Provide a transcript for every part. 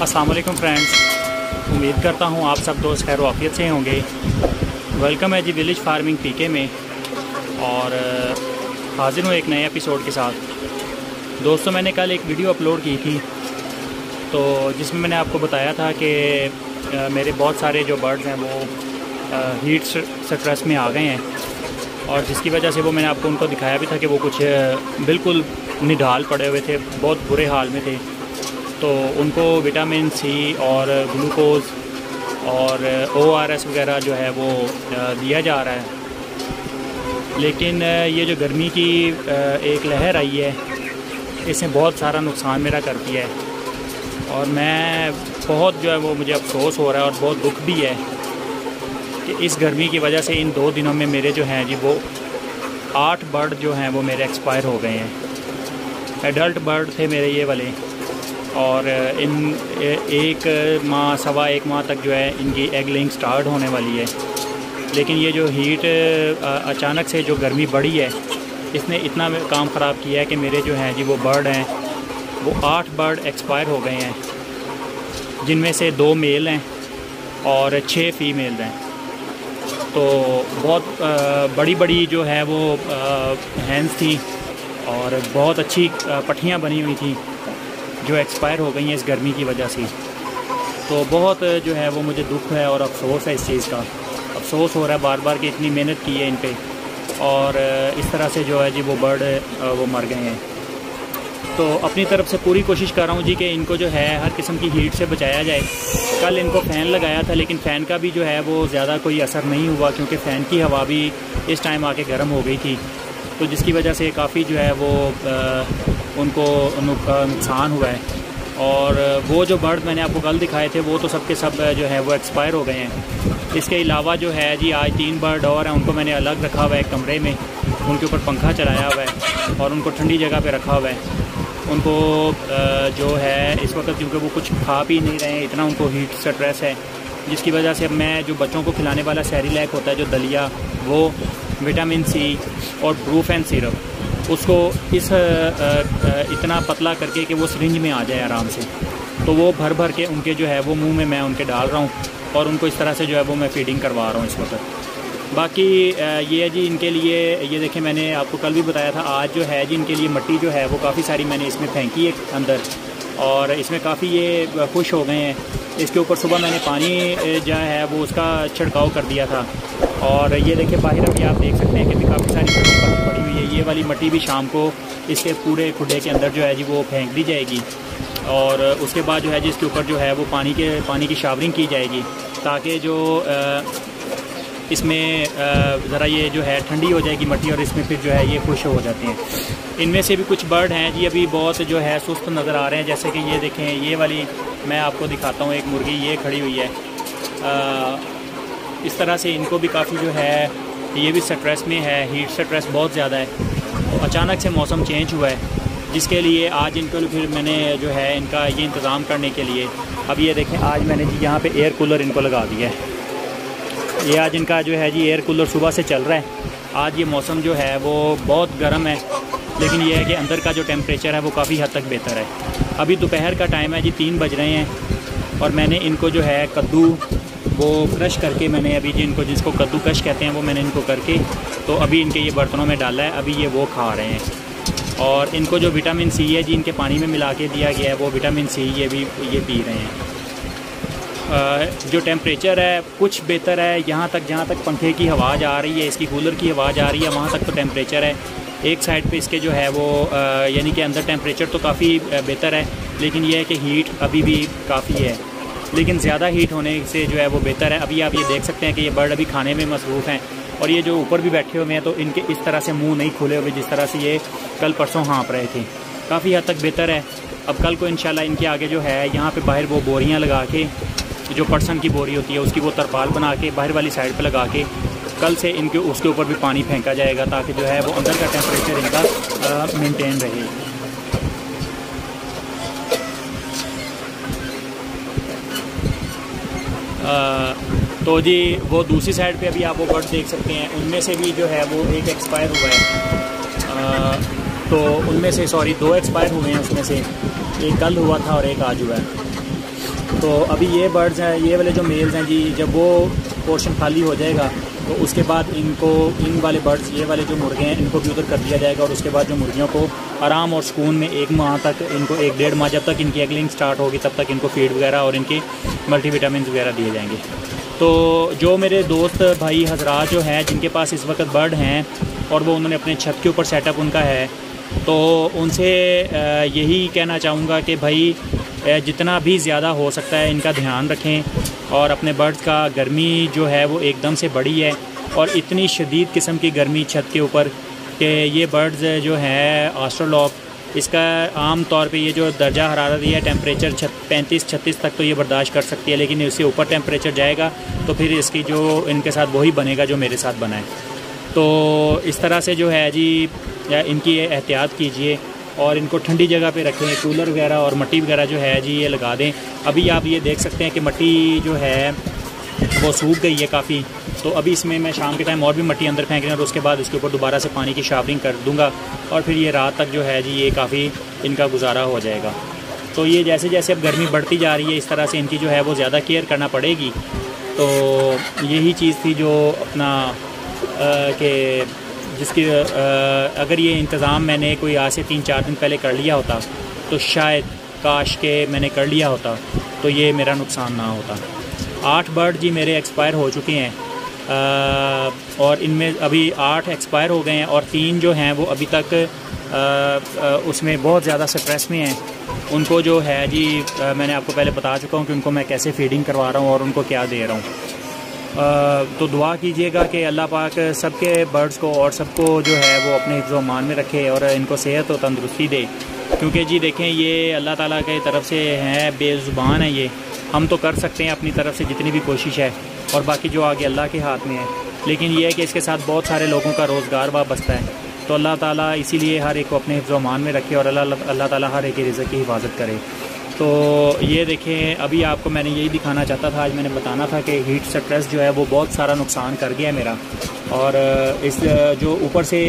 वालेकुम फ्रेंड्स उम्मीद करता हूँ आप सब दोस्त खैर वाफियत से होंगे। वेलकम है जी विलेज फ़ार्मिंग पीके में। और हाजिर हूँ एक नए एपिसोड के साथ। दोस्तों, मैंने कल एक वीडियो अपलोड की थी। तो जिसमें मैंने आपको बताया था कि मेरे बहुत सारे जो बर्ड्स हैं वो हीट स्ट्रेस में आ गए हैं। और जिसकी वजह से वो मैंने आपको उनको दिखाया भी था कि वो कुछ बिल्कुल निढाल पड़े हुए थे, बहुत बुरे हाल में थे। तो उनको विटामिन सी और ग्लूकोज़ और ओ आर एस वगैरह जो है वो दिया जा रहा है। लेकिन ये जो गर्मी की एक लहर आई है, इसने बहुत सारा नुकसान मेरा कर दिया है। और मैं बहुत जो है वो मुझे अफसोस हो रहा है और बहुत दुख भी है कि इस गर्मी की वजह से इन दो दिनों में मेरे जो हैं जी, वो आठ बर्ड जो हैं वो मेरे एक्सपायर हो गए हैं। एडल्ट बर्ड थे मेरे ये वाले। और इन एक माह, सवा एक माह तक जो है इनकी एग लिंग स्टार्ट होने वाली है। लेकिन ये जो हीट अचानक से जो गर्मी बढ़ी है, इसने इतना काम ख़राब किया है कि मेरे जो हैं जी, वो बर्ड हैं। वो आठ बर्ड एक्सपायर हो गए हैं, जिनमें से दो मेल हैं और छः फीमेल हैं। तो बहुत बड़ी बड़ी जो है वो हैंस थी और बहुत अच्छी पट्टियाँ बनी हुई थी। जो एक्सपायर हो गई हैं इस गर्मी की वजह से। तो बहुत जो है वो मुझे दुख है और अफसोस है इस चीज़ का। अफसोस हो रहा है बार बार कि इतनी मेहनत की है इन पर और इस तरह से जो है जी वो बर्ड वो मर गए हैं। तो अपनी तरफ़ से पूरी कोशिश कर रहा हूँ जी कि इनको जो है हर किस्म की हीट से बचाया जाए। कल इनको फ़ैन लगाया था, लेकिन फ़ैन का भी जो है वो ज़्यादा कोई असर नहीं हुआ, क्योंकि फ़ैन की हवा भी इस टाइम आके गर्म हो गई थी। तो जिसकी वजह से काफ़ी जो है वो उनको नुकसान हुआ है। और वो जो बर्ड मैंने आपको कल दिखाए थे, वो तो सबके सब जो है वो एक्सपायर हो गए हैं। इसके अलावा जो है जी, आज तीन बर्ड और हैं, उनको मैंने अलग रखा हुआ है कमरे में। उनके ऊपर पंखा चलाया हुआ है और उनको ठंडी जगह पे रखा हुआ है। उनको जो है इस वक्त, क्योंकि वो कुछ खा भी नहीं रहे हैं, इतना उनको हीट स्ट्रेस है। जिसकी वजह से मैं जो बच्चों को खिलाने वाला सैरी लैक होता है, जो दलिया, वो विटामिन सी और ब्रूफ एंड सिरप, उसको इस इतना पतला करके कि वो सरिंज में आ जाए आराम से। तो वो भर भर के उनके जो है, वो मुँह में मैं उनके डाल रहा हूँ और उनको इस तरह से जो है, वो मैं फीडिंग करवा रहा हूँ इस वक्त। बाकी ये है जी इनके लिए, ये देखें मैंने आपको कल भी बताया था, आज जो है जी इनके लिए मट्टी जो है, वो काफ़ी सारी मैंने इसमें फेंकी है अंदर। और इसमें काफ़ी ये खुश हो गए हैं। इसके ऊपर सुबह मैंने पानी जो है वो उसका छिड़काव कर दिया था। और ये देखिए, बाहर अभी आप देख सकते हैं कि काफ़ी सारी पड़ी हुई है। ये वाली मट्टी भी शाम को इसके पूरे खुडे के अंदर जो है जी, वो फेंक दी जाएगी। और उसके बाद जो है जी इसके ऊपर जो है वो पानी के, पानी की शावरिंग की जाएगी, ताकि जो इसमें ज़रा ये जो है ठंडी हो जाएगी मट्टी और इसमें फिर जो है ये खुश हो जाते हैं। इनमें से भी कुछ बर्ड हैं जी अभी बहुत जो है सुस्त नज़र आ रहे हैं। जैसे कि ये देखें ये वाली मैं आपको दिखाता हूँ एक मुर्गी ये खड़ी हुई है। आ, इस तरह से इनको भी काफ़ी जो है ये भी स्ट्रेस में है हीट स्ट्रेस बहुत ज़्यादा है। अचानक से मौसम चेंज हुआ है जिसके लिए आज इनको फिर मैंने जो है इनका ये इंतज़ाम करने के लिए। अब ये देखें आज मैंने जी यहाँ पे एयर कूलर इनको लगा दिया है। ये आज इनका जो है जी एयर कूलर सुबह से चल रहा है। आज ये मौसम जो है वो बहुत गर्म है, लेकिन ये है कि अंदर का जो टेम्परेचर है वो काफ़ी हद तक बेहतर है। अभी दोपहर का टाइम है जी, तीन बज रहे हैं और मैंने इनको जो है कद्दू वो क्रश करके मैंने अभी जी इनको जिसको कद्दू कश कहते हैं वो मैंने इनको करके तो अभी इनके ये बर्तनों में डाला है, अभी ये वो खा रहे हैं। और इनको जो विटामिन सी है जी, इनके पानी में मिला के दिया गया है, वो विटामिन सी ये भी ये पी रहे हैं। जो टेम्परेचर है, कुछ बेहतर है। यहाँ तक, जहाँ तक पंखे की आवाज़ आ रही है, इसकी कूलर की आवाज़ आ रही है, वहाँ तक तो टेम्परेचर है। एक साइड पे इसके जो है वो यानी कि अंदर टेम्परेचर तो काफ़ी बेहतर है, लेकिन यह है कि हीट अभी भी काफ़ी है। लेकिन ज़्यादा हीट होने से जो है वो बेहतर है। अभी आप ये देख सकते हैं कि ये बर्ड अभी खाने में मसरूफ़ हैं, और ये जो ऊपर भी बैठे हुए हैं तो इनके इस तरह से मुँह नहीं खुले हुए, जिस तरह से ये कल परसों हाँप रहे थे। काफ़ी हद तक बेहतर है। अब कल को इंशाल्लाह इनके आगे जो है, यहाँ पे बाहर वो बोरियाँ लगा के जो पर्सन की बोरी होती है उसकी वो तरपाल बना के बाहर वाली साइड पर लगा के कल से इनके उसके ऊपर भी पानी फेंका जाएगा ताकि जो है वो अंदर का टेम्परेचर इनका मेंटेन रहे। आ, तो जी वो दूसरी साइड पे अभी आप वो बर्ड देख सकते हैं। उनमें से भी जो है वो एक एक्सपायर हुआ है। आ, तो उनमें से सॉरी दो एक्सपायर हुए हैं उसमें से। एक कल हुआ था और एक आज हुआ है। तो अभी ये बर्ड्स हैं, ये वाले जो मेल्स हैं जी, जब वो पोर्शन खाली हो जाएगा तो उसके बाद इनको, इन वाले बर्ड्स ये वाले जो मुर्गे हैं, इनको भी उधर कर दिया जाएगा और उसके बाद जो मुर्गियों को आराम और सुकून में एक माह तक इनको, एक डेढ़ माह जब तक इनकी एगलिंग स्टार्ट होगी, तब तक इनको फ़ीड वगैरह और इनके मल्टीविटामिन वगैरह दिए जाएँगे। तो जो मेरे दोस्त भाई हजरात जो हैं, जिनके पास इस वक्त बर्ड हैं और वो उन्होंने अपने छत के ऊपर सेटअप उनका है तो उनसे यही कहना चाहूँगा कि भाई जितना भी ज़्यादा हो सकता है, इनका ध्यान रखें। और अपने बर्ड्स का गर्मी जो है, वो एकदम से बड़ी है। और इतनी शदीद किस्म की गर्मी छत के ऊपर कि ये बर्ड्स जो है आस्ट्रोलॉक इसका आम तौर पे ये जो दर्जा हरारत है, टेम्परेचर छत, पैंतीस, छत्तीस तक तो ये बर्दाश्त कर सकती है, लेकिन इससे ऊपर टेम्परेचर जाएगा तो फिर इसकी जो इनके साथ वही बनेगा जो मेरे साथ बना है। तो इस तरह से जो है जी इनकी एहतियात कीजिए। और इनको ठंडी जगह पे रखें, कूलर वगैरह और मट्टी वगैरह जो है जी, ये लगा दें। अभी आप ये देख सकते हैं कि मट्टी जो है, वो सूख गई है काफ़ी। तो अभी इसमें मैं शाम के टाइम और भी मट्टी अंदर फेंक रहे हैं और उसके बाद इसके ऊपर दोबारा से पानी की शावरिंग कर दूँगा और फिर ये रात तक जो है जी, ये काफ़ी इनका गुजारा हो जाएगा। तो ये जैसे जैसे अब गर्मी बढ़ती जा रही है, इस तरह से इनकी जो है वो ज़्यादा केयर करना पड़ेगी। तो यही चीज़ थी जो अपना के जिसकी अगर ये इंतज़ाम मैंने कोई आज से तीन चार दिन पहले कर लिया होता तो शायद काश के मैंने कर लिया होता तो ये मेरा नुकसान ना होता। आठ बर्ड जी मेरे एक्सपायर हो चुके हैं और इनमें अभी आठ एक्सपायर हो गए हैं और तीन जो हैं वो अभी तक आ, आ, उसमें बहुत ज़्यादा स्ट्रेस में हैं। उनको जो है जी मैंने आपको पहले बता चुका हूँ कि उनको मैं कैसे फीडिंग करवा रहा हूँ और उनको क्या दे रहा हूँ। तो दुआ कीजिएगा कि अल्लाह पाक सबके बर्ड्स को और सबको जो है वो अपने हिफ्ज़मान में रखे और इनको सेहत और तंदरुस्ती दे। क्योंकि जी देखें, ये अल्लाह ताला के तरफ़ से हैं, बेज़ुबान है ये। हम तो कर सकते हैं अपनी तरफ़ से जितनी भी कोशिश है और बाकी जो आगे अल्लाह के हाथ में है। लेकिन ये है कि इसके साथ बहुत सारे लोगों का रोज़गार वाबस्ता है। तो अल्लाह ताला इसीलिए हर एक को अपने हिफ्ज़मान में रखे और अल्लाह अल्लाह ताला हर एक की रिज़ की हिफाजत करे। तो ये देखें, अभी आपको मैंने यही दिखाना चाहता था, आज मैंने बताना था कि हीट स्ट्रेस जो है वो बहुत सारा नुकसान कर गया है मेरा। और इस जो ऊपर से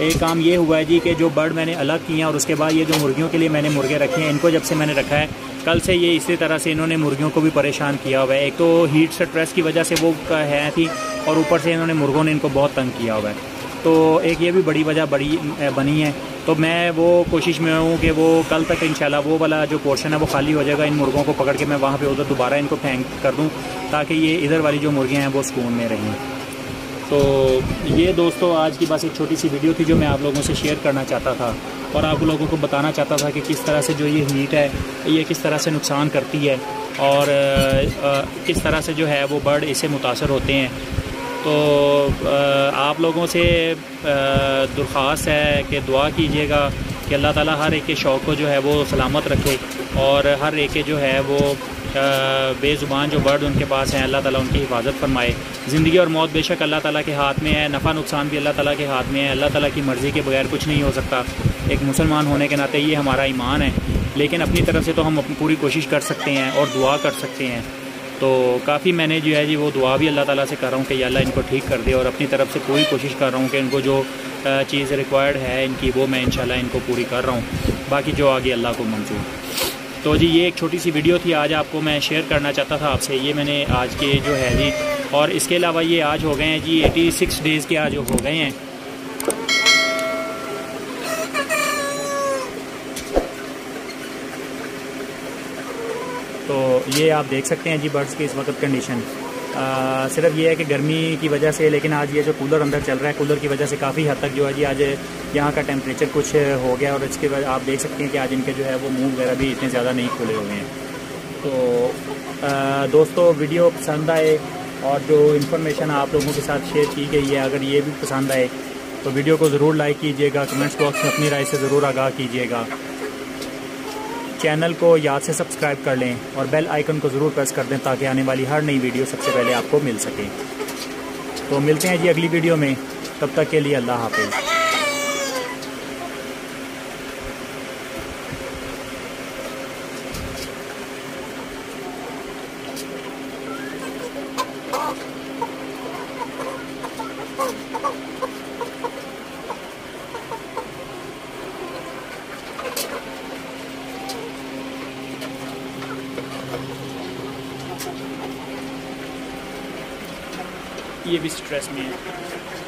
एक काम ये हुआ है जी कि जो बर्ड मैंने अलग किए हैं और उसके बाद ये जो मुर्गियों के लिए मैंने मुर्गे रखे हैं, इनको जब से मैंने रखा है, कल से ये इसी तरह से इन्होंने मुर्गियों को भी परेशान किया हुआ है। एक तो हीट स्ट्रेस की वजह से वो है थी और ऊपर से इन्होंने मुर्गों ने इनको बहुत तंग किया हुआ है। तो एक ये भी बड़ी वजह बड़ी बनी है तो मैं वो कोशिश में हूँ कि वो कल तक इंशाल्लाह वो वाला जो पोर्शन है वो खाली हो जाएगा, इन मुर्गों को पकड़ के मैं वहाँ पे उधर दोबारा इनको फेंक कर दूँ, ताकि ये इधर वाली जो मुर्गियाँ हैं वो सुकून में रहें। तो ये दोस्तों, आज की बस एक छोटी सी वीडियो थी जो मैं आप लोगों से शेयर करना चाहता था, और आप लोगों को बताना चाहता था कि किस तरह से जो ये हीट है, ये किस तरह से नुकसान करती है, और किस तरह से जो है वो बर्ड इससे मुतासर होते हैं। तो आप लोगों से दरख्वास्त है कि दुआ कीजिएगा कि अल्लाह ताला हर एक के शौक़ को जो है वो सलामत रखे और हर एक के जो है वो बेज़ुबान जो बर्ड उनके पास हैं, अल्लाह ताला उनकी हिफाजत फरमाए। ज़िंदगी और मौत बेशक अल्लाह ताला के हाथ में है, नफ़ा नुकसान भी अल्लाह ताला के हाथ में है, अल्लाह ताला की मर्ज़ी के बगैर कुछ नहीं हो सकता। एक मुसलमान होने के नाते ये हमारा ईमान है, लेकिन अपनी तरफ़ से तो हम पूरी कोशिश कर सकते हैं और दुआ कर सकते हैं। तो काफ़ी मैंने जो है जी वो दुआ भी अल्लाह ताला से कर रहा हूँ कि अल्लाह इनको ठीक कर दे और अपनी तरफ़ से पूरी कोशिश कर रहा हूँ कि इनको जो चीज़ रिक्वायर्ड है इनकी, वो मैं इंशाल्लाह इनको पूरी कर रहा हूँ। बाकी जो आगे अल्लाह को मंजूर। तो जी, ये एक छोटी सी वीडियो थी, आज आपको मैं शेयर करना चाहता था आपसे। ये मैंने आज के जो है जी, और इसके अलावा ये आज हो गए हैं जी एटी सिक्स डेज़ के आज हो गए हैं तो ये आप देख सकते हैं जी बर्ड्स की इस वक्त कंडीशन सिर्फ़ ये है कि गर्मी की वजह से लेकिन आज ये जो कूलर अंदर चल रहा है कूलर की वजह से काफ़ी हद तक जो है जी आज यहाँ का टेम्परेचर कुछ हो गया और इसके बाद आप देख सकते हैं कि आज इनके जो है वो मुँह वगैरह भी इतने ज़्यादा नहीं खुले हुए हैं। तो आ, दोस्तों वीडियो पसंद आए और जो इन्फॉर्मेशन आप लोगों के साथ शेयर की गई है अगर ये भी पसंद आए तो वीडियो को ज़रूर लाइक कीजिएगा कमेंट्स बॉक्स में अपनी राय से ज़रूर आगाह कीजिएगा। चैनल को याद से सब्सक्राइब कर लें और बेल आइकन को ज़रूर प्रेस कर दें ताकि आने वाली हर नई वीडियो सबसे पहले आपको मिल सके। तो मिलते हैं जी अगली वीडियो में। तब तक के लिए अल्लाह हाफिज़। ये भी स्ट्रेस में है।